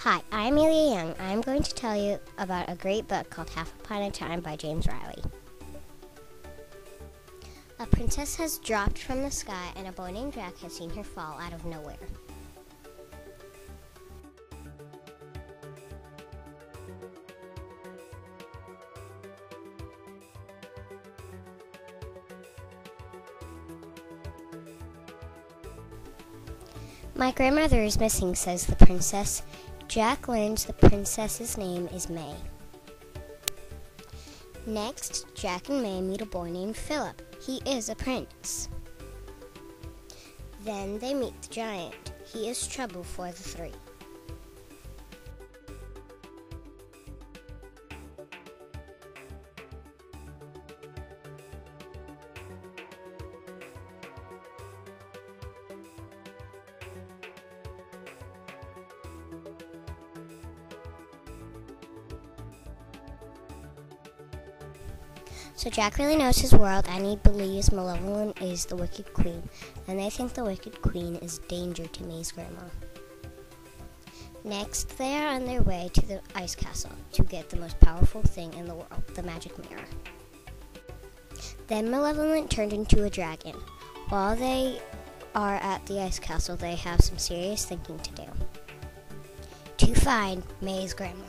Hi, I'm Amelia Young. I'm going to tell you about a great book called Half Upon a Time by James Riley. A princess has dropped from the sky, and a boy named Jack has seen her fall out of nowhere. My grandmother is missing, says the princess. Jack learns the princess's name is May. Next, Jack and May meet a boy named Philip. He is a prince. Then they meet the giant. He is trouble for the three. So Jack really knows his world and he believes Malevolent is the Wicked Queen, and they think the Wicked Queen is danger to May's grandma. Next, they are on their way to the Ice Castle to get the most powerful thing in the world, the magic mirror. Then Malevolent turned into a dragon. While they are at the Ice Castle, they have some serious thinking to do. To find May's grandma.